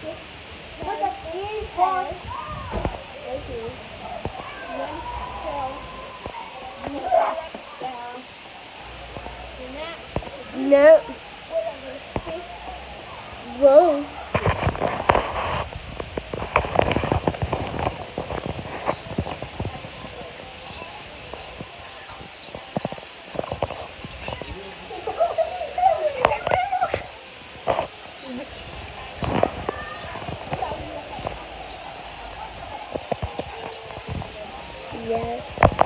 What a Thank you. Whoa. Yes.